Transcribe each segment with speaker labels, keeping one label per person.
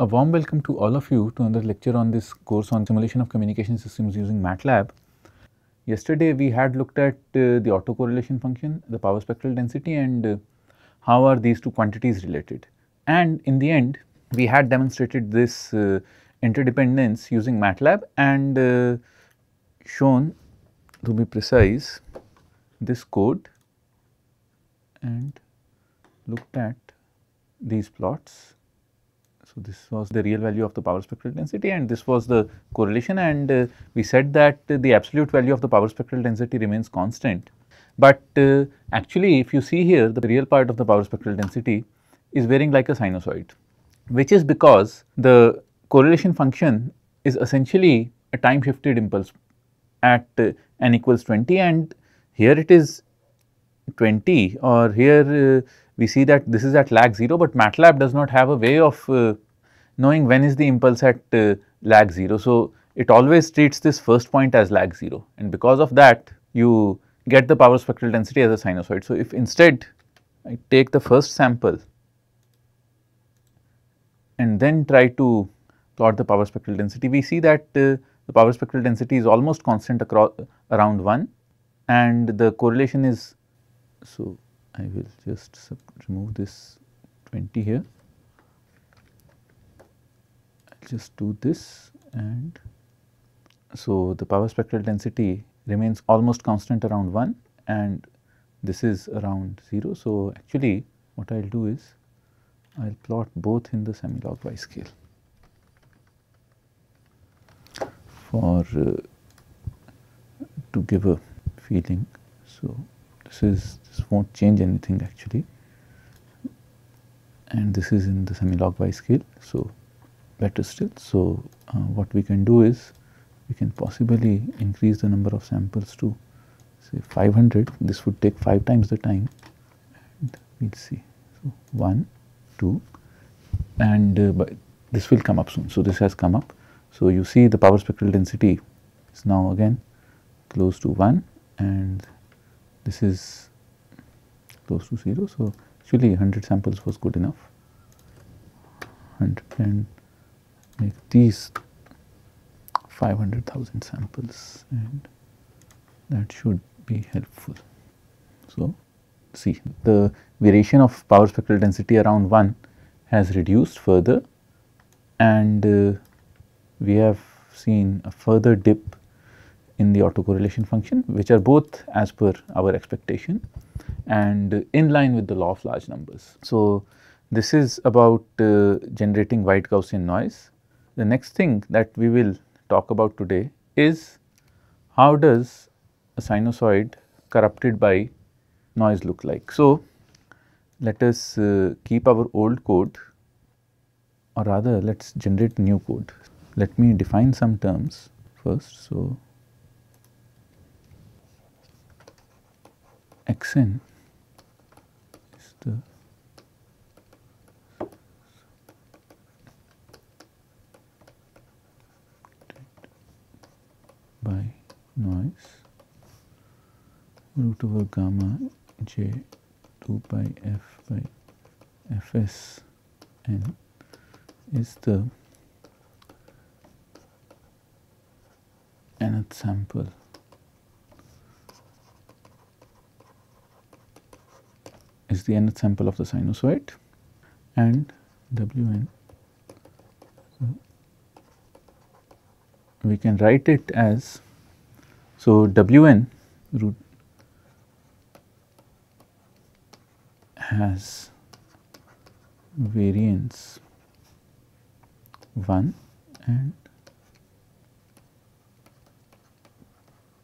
Speaker 1: A warm welcome to all of you to another lecture on this course on simulation of communication systems using MATLAB. Yesterday we had looked at uh, the autocorrelation function, the power spectral density and uh, how are these two quantities related. And in the end we had demonstrated this uh, interdependence using MATLAB and uh, shown to be precise this code and looked at these plots so, this was the real value of the power spectral density and this was the correlation and uh, we said that uh, the absolute value of the power spectral density remains constant. But uh, actually if you see here the real part of the power spectral density is varying like a sinusoid which is because the correlation function is essentially a time shifted impulse at uh, n equals 20 and here it is 20 or here uh, we see that this is at lag 0, but MATLAB does not have a way of uh, knowing when is the impulse at uh, lag 0. So, it always treats this first point as lag 0 and because of that you get the power spectral density as a sinusoid. So, if instead I take the first sample and then try to plot the power spectral density, we see that uh, the power spectral density is almost constant across around 1 and the correlation is so I will just remove this 20 here. I will just do this and so the power spectral density remains almost constant around 1 and this is around 0. So, actually what I will do is I will plot both in the semi log y scale for uh, to give a feeling. So, this is this not change anything actually and this is in the semi log y scale. So, better still. So, uh, what we can do is we can possibly increase the number of samples to say 500 this would take 5 times the time and we will see. So, 1, 2 and uh, this will come up soon. So, this has come up. So, you see the power spectral density is now again close to 1 and this is close to 0. So, actually 100 samples was good enough 100 and make these 500,000 samples and that should be helpful. So, see the variation of power spectral density around 1 has reduced further and uh, we have seen a further dip in the autocorrelation function which are both as per our expectation and in line with the law of large numbers. So, this is about uh, generating white Gaussian noise. The next thing that we will talk about today is how does a sinusoid corrupted by noise look like. So, let us uh, keep our old code or rather let us generate new code. Let me define some terms first. So, xn is the by noise. Root over gamma j 2 pi f by fs n is the nth sample is the nth sample of the sinusoid and Wn. We can write it as so Wn root has variance 1 and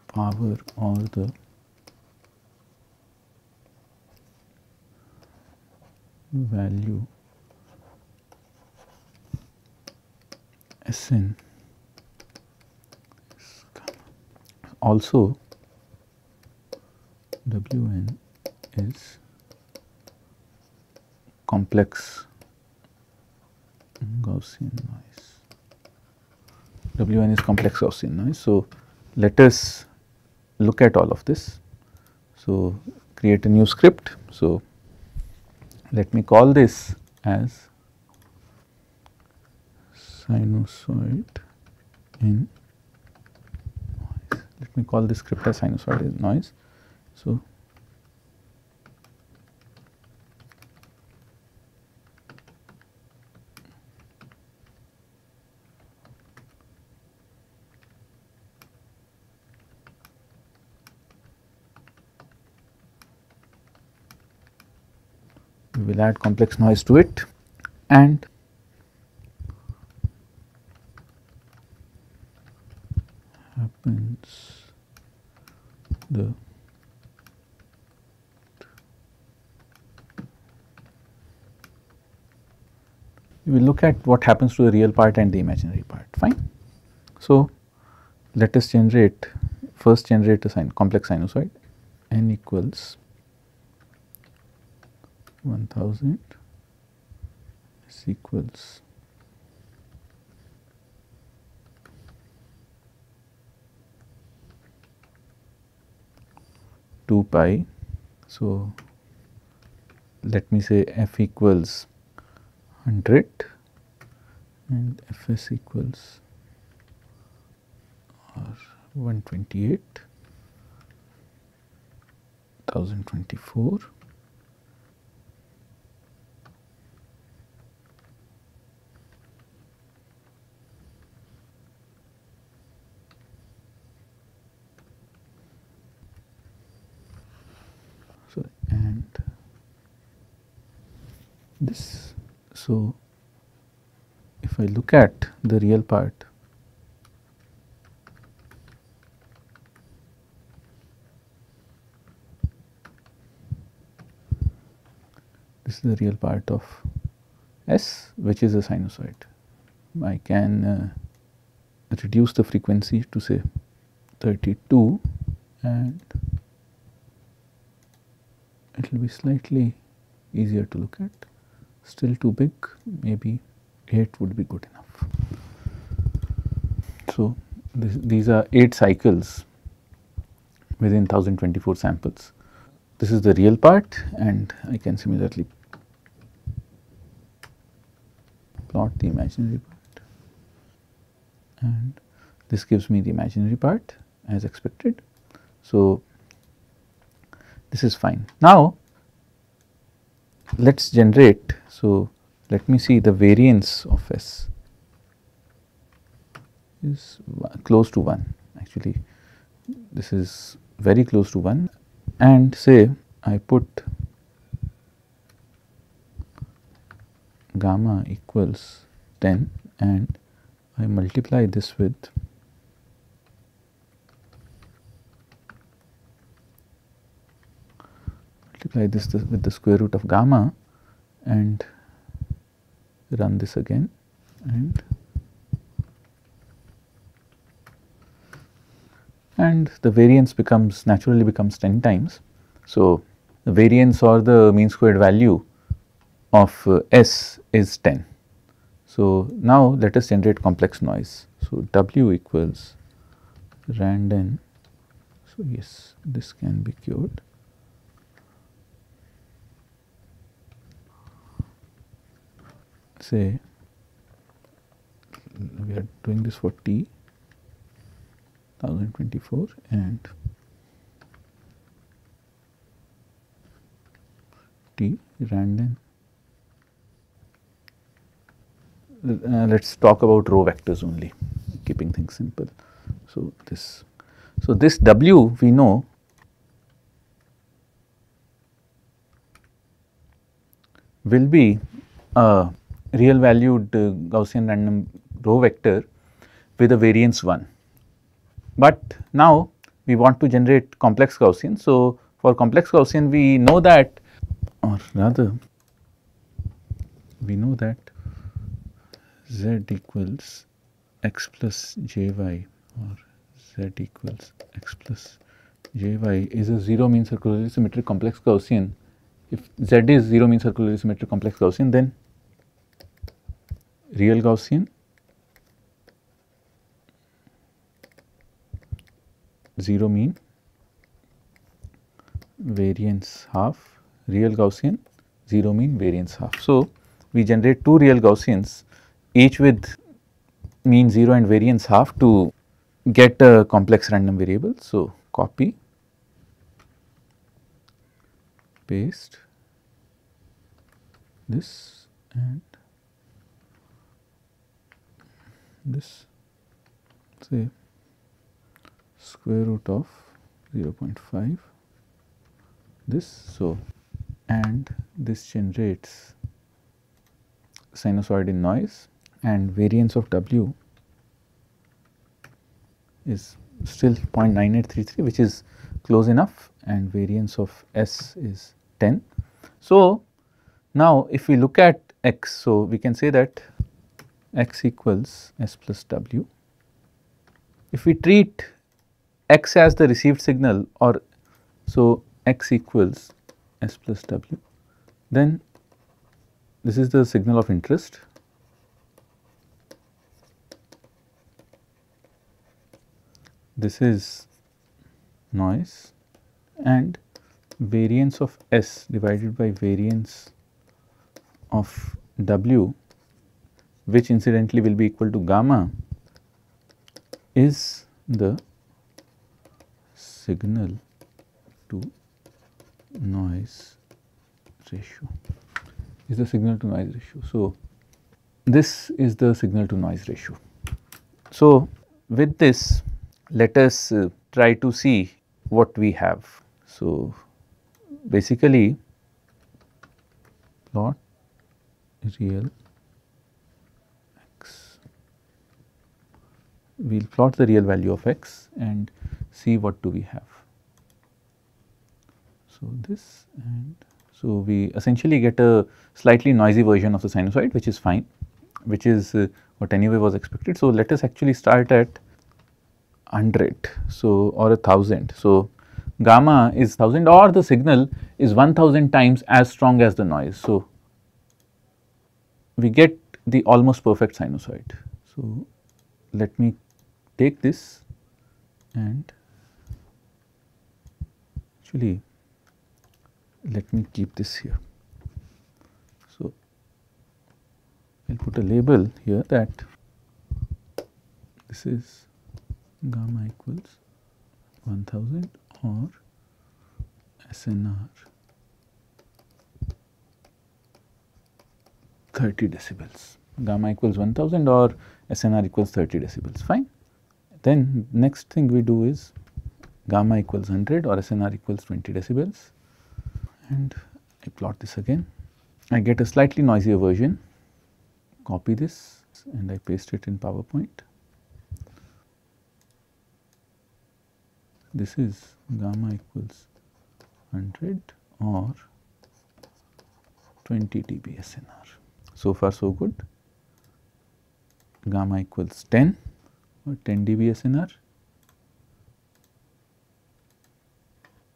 Speaker 1: power or the value Sn also Wn is complex Gaussian noise. Wn is complex Gaussian noise. So, let us look at all of this. So, create a new script. So, let me call this as sinusoid in noise. Let me call this script as sinusoid in noise. So, we will add complex noise to it and happens the we will look at what happens to the real part and the imaginary part fine. So, let us generate first generate a sin complex sinusoid n equals 1000 is equals two pi. So, let me say f equals 100 and fs equals or 128 1024 so and this so if I look at the real part this is the real part of S which is a sinusoid. I can uh, reduce the frequency to say 32 and it will be slightly easier to look at still too big maybe 8 would be good enough. So, this, these are 8 cycles within 1024 samples. This is the real part and I can similarly plot the imaginary part and this gives me the imaginary part as expected. So, this is fine. Now, let us generate. So, let me see the variance of S is close to 1 actually this is very close to 1 and say I put gamma equals 10 and I multiply this with multiply this with the square root of gamma and run this again and and the variance becomes naturally becomes 10 times. So, the variance or the mean squared value of uh, S is 10. So, now let us generate complex noise. So, W equals randn. So, yes this can be cured. Say we are doing this for T 1024 and T random uh, let us talk about row vectors only keeping things simple. So, this so this W we know will be a real valued uh, Gaussian random row vector with a variance 1. But now we want to generate complex Gaussian. So, for complex Gaussian we know that or rather we know that z equals x plus jy or z equals x plus jy is a 0 mean circularly symmetric complex Gaussian. If z is 0 mean circularly symmetric complex Gaussian then real Gaussian 0 mean variance half real Gaussian 0 mean variance half. So, we generate two real Gaussians each with mean 0 and variance half to get a complex random variable. So, copy, paste this and this say square root of 0.5 this so and this generates sinusoid in noise and variance of W is still 0.9833 which is close enough and variance of S is 10. So, now if we look at x, so we can say that x equals S plus W. If we treat x as the received signal or so x equals S plus W, then this is the signal of interest this is noise and variance of S divided by variance of W which incidentally will be equal to gamma is the signal to noise ratio is the signal to noise ratio. So, this is the signal to noise ratio. So, with this let us uh, try to see what we have. So, basically plot real We will plot the real value of x and see what do we have. So, this and so we essentially get a slightly noisy version of the sinusoid which is fine which is uh, what anyway was expected. So, let us actually start at 100 so or a thousand. So, gamma is 1000 or the signal is 1000 times as strong as the noise. So, we get the almost perfect sinusoid. So, let me take this and actually let me keep this here. So, I will put a label here that this is gamma equals 1000 or SNR 30 decibels gamma equals 1000 or SNR equals 30 decibels fine. Then next thing we do is gamma equals 100 or SNR equals 20 decibels and I plot this again. I get a slightly noisier version, copy this and I paste it in PowerPoint. This is gamma equals 100 or 20 dB SNR. So far so good. Gamma equals 10 or 10 dB SNR.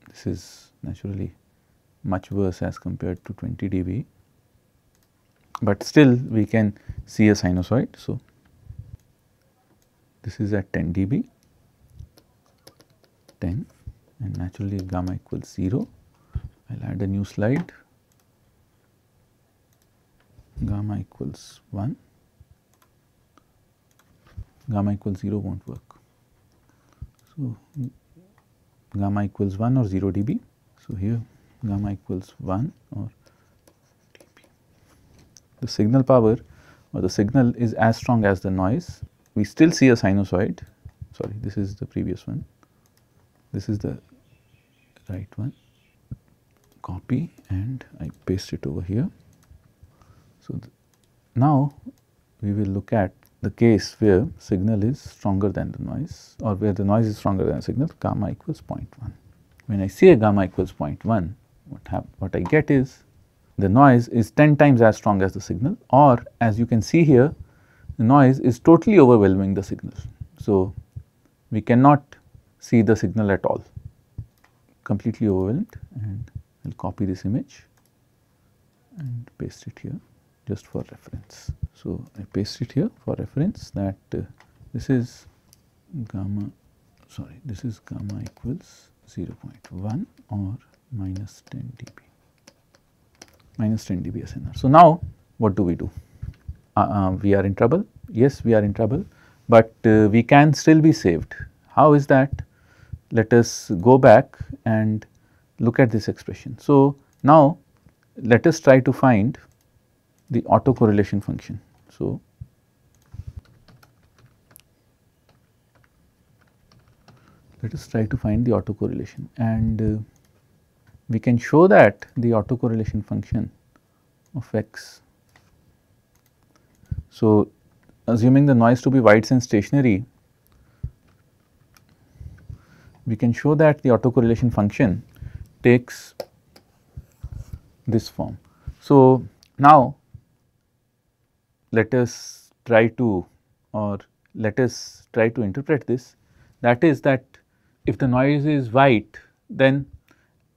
Speaker 1: This is naturally much worse as compared to 20 dB, but still we can see a sinusoid. So, this is at 10 dB, 10 and naturally gamma equals 0. I will add a new slide, gamma equals 1, gamma equals 0 will not work. So, gamma equals 1 or 0 dB. So, here gamma equals 1 or dB. The signal power or the signal is as strong as the noise. We still see a sinusoid, sorry this is the previous one, this is the right one, copy and I paste it over here. So, now we will look at the case where signal is stronger than the noise or where the noise is stronger than the signal gamma equals 0.1. When I see a gamma equals 0.1 what, what I get is the noise is 10 times as strong as the signal or as you can see here the noise is totally overwhelming the signal. So, we cannot see the signal at all completely overwhelmed and I will copy this image and paste it here just for reference. So, I paste it here for reference that uh, this is gamma sorry this is gamma equals 0.1 or minus 10 dB, minus 10 dB SNR. So, now what do we do? Uh, uh, we are in trouble? Yes, we are in trouble but uh, we can still be saved. How is that? Let us go back and look at this expression. So, now let us try to find the autocorrelation function. So, let us try to find the autocorrelation and uh, we can show that the autocorrelation function of x. So, assuming the noise to be wide sense stationary, we can show that the autocorrelation function takes this form. So, now let us try to or let us try to interpret this that is that if the noise is white then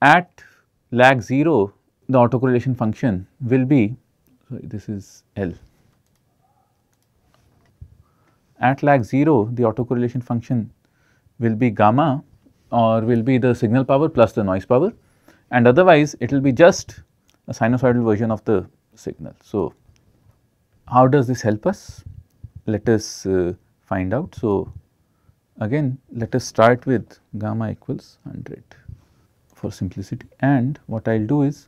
Speaker 1: at lag 0 the autocorrelation function will be sorry this is L. At lag 0 the autocorrelation function will be gamma or will be the signal power plus the noise power and otherwise it will be just a sinusoidal version of the signal. So, how does this help us? Let us uh, find out. So, again let us start with gamma equals 100 for simplicity and what I will do is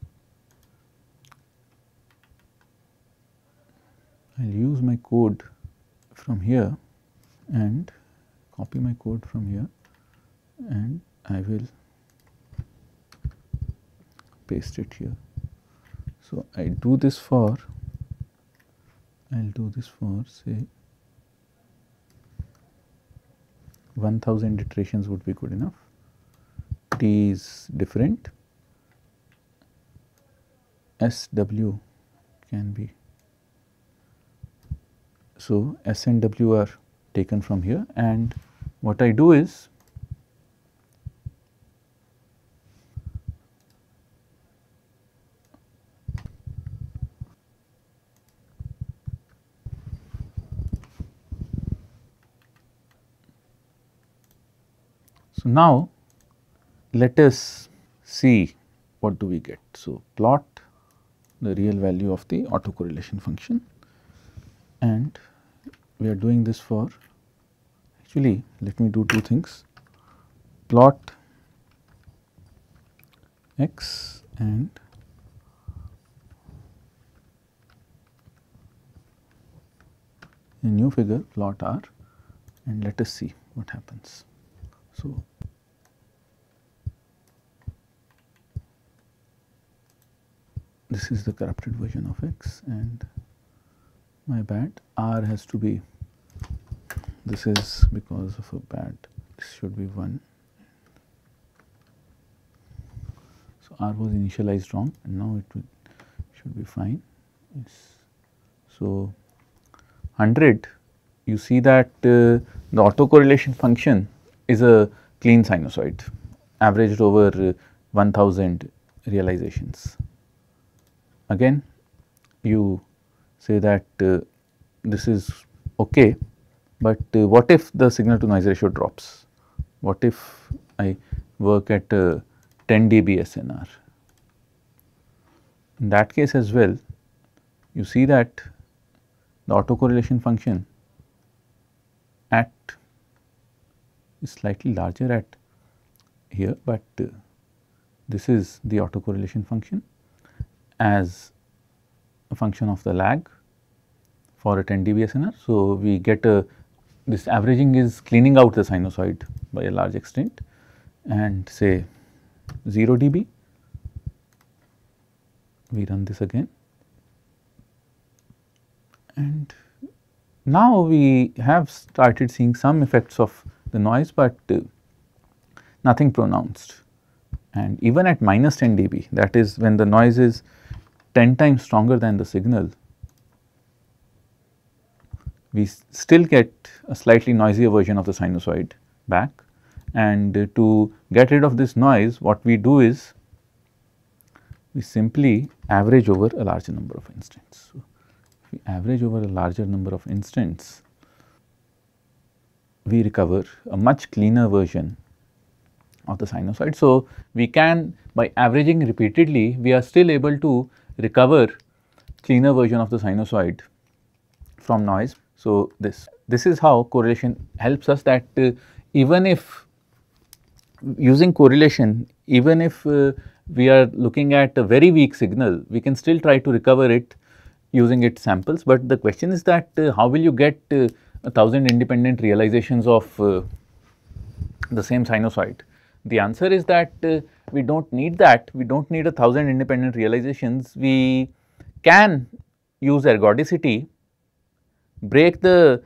Speaker 1: I will use my code from here and copy my code from here and I will paste it here. So, I do this for I will do this for say 1000 iterations would be good enough. T is different, S W can be. So, S and W are taken from here and what I do is now let us see what do we get. So, plot the real value of the autocorrelation function and we are doing this for actually let me do two things plot x and a new figure plot r and let us see what happens. So, this is the corrupted version of x and my bad. R has to be. This is because of a bad. This should be 1 so r was initialized wrong and now it will should be fine. Yes. so 100 you see that uh, the autocorrelation function is a clean sinusoid averaged over uh, 1000 realizations. Again you say that uh, this is okay, but uh, what if the signal to noise ratio drops? What if I work at uh, 10 dB SNR? In that case as well you see that the autocorrelation function at is slightly larger at here, but uh, this is the autocorrelation function as a function of the lag for a 10 dB SNR. So, we get a this averaging is cleaning out the sinusoid by a large extent and say 0 dB. We run this again and now we have started seeing some effects of the noise, but uh, nothing pronounced. And even at minus 10 dB that is when the noise is 10 times stronger than the signal, we still get a slightly noisier version of the sinusoid back. And to get rid of this noise what we do is we simply average over a larger number of instants. So, we average over a larger number of instants we recover a much cleaner version of the sinusoid. So, we can by averaging repeatedly we are still able to recover cleaner version of the sinusoid from noise So, this this is how correlation helps us that uh, even if using correlation even if uh, we are looking at a very weak signal we can still try to recover it using its samples, but the question is that uh, how will you get uh, a thousand independent realizations of uh, the same sinusoid? The answer is that uh, we do not need that, we do not need a thousand independent realizations, we can use ergodicity, break the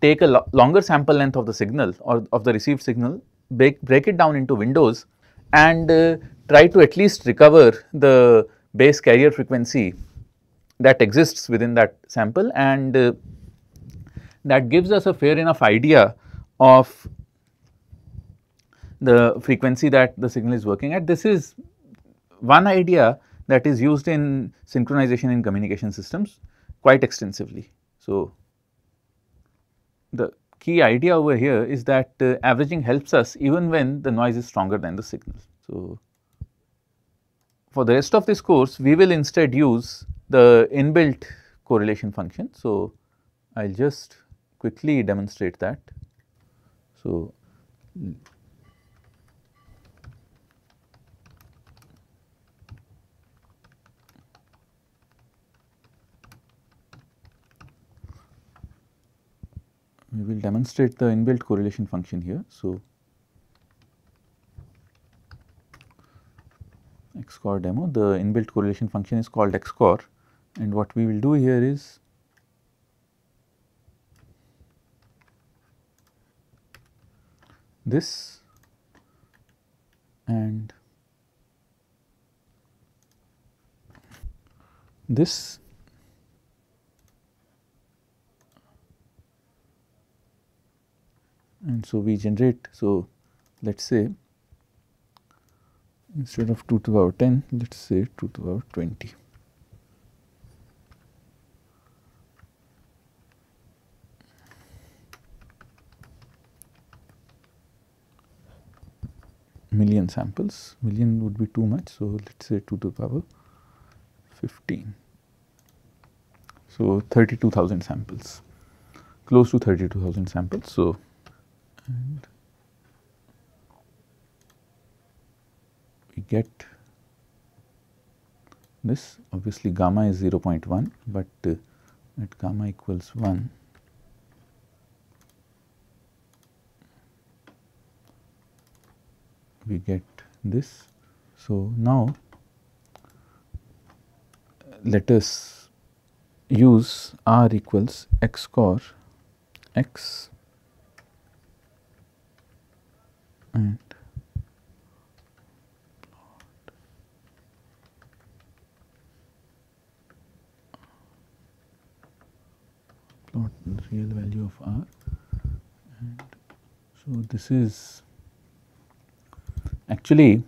Speaker 1: take a lo longer sample length of the signal or of the received signal, break, break it down into windows and uh, try to at least recover the base carrier frequency that exists within that sample and uh, that gives us a fair enough idea of the frequency that the signal is working at. This is one idea that is used in synchronization in communication systems quite extensively. So, the key idea over here is that uh, averaging helps us even when the noise is stronger than the signal. So, for the rest of this course we will instead use the inbuilt correlation function. So, I will just quickly demonstrate that. So, we will demonstrate the inbuilt correlation function here. So, XCORR demo, the inbuilt correlation function is called XCORR and what we will do here is this and this and so we generate so let us say instead of 2 to the power 10 let us say 2 to the power 20 million samples, million would be too much. So, let us say 2 to the power 15. So, 32,000 samples, close to 32,000 samples. So, and we get this obviously gamma is 0.1, but uh, at gamma equals 1 we get this. So, now let us use R equals xcorr x and plot the real value of R. And so this is actually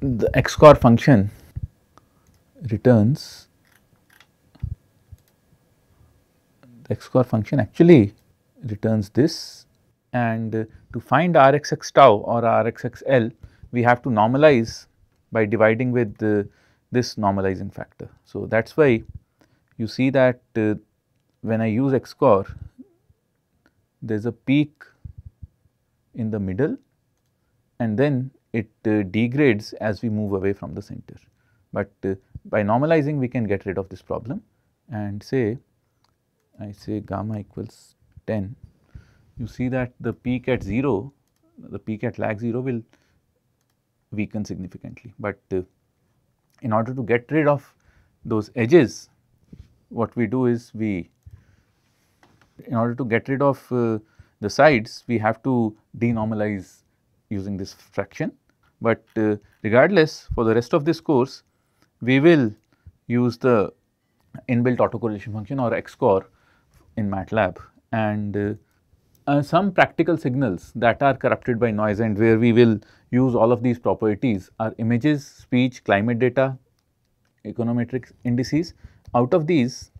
Speaker 1: the xcorr function returns. The xcorr function actually returns this and to find rxx tau or rxxl we have to normalize by dividing with the, this normalizing factor. So, that is why you see that uh, when I use xcorr there is a peak in the middle and then it uh, degrades as we move away from the center. But uh, by normalizing we can get rid of this problem and say I say gamma equals 10 you see that the peak at 0 the peak at lag 0 will weaken significantly. But uh, in order to get rid of those edges what we do is we in order to get rid of uh, the sides we have to denormalize using this fraction. But uh, regardless for the rest of this course we will use the inbuilt autocorrelation function or XCORR in MATLAB and uh, uh, some practical signals that are corrupted by noise and where we will use all of these properties are images, speech, climate data, econometric indices. Out of these,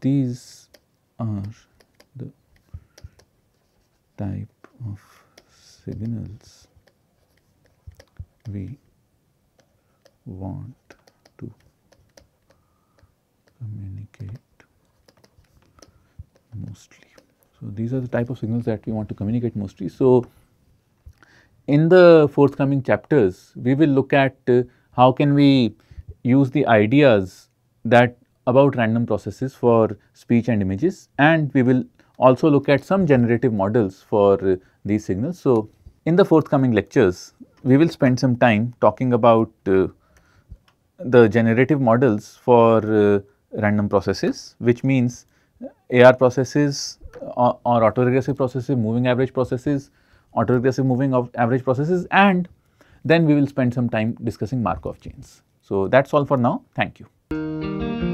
Speaker 1: these are the type of signals we want to communicate mostly. So, these are the type of signals that we want to communicate mostly. So, in the forthcoming chapters, we will look at uh, how can we use the ideas that about random processes for speech and images and we will also look at some generative models for uh, these signals. So, in the forthcoming lectures, we will spend some time talking about uh, the generative models for uh, random processes, which means AR processes or, or autoregressive processes, moving average processes, autoregressive moving of average processes and then we will spend some time discussing Markov chains. So, that is all for now. Thank you.